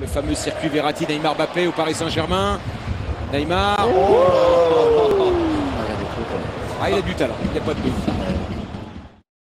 Le fameux circuit Verratti, Neymar Mbappé au Paris Saint-Germain. Neymar. Oh. Ah, il a du talent, il n'y a pas de doute.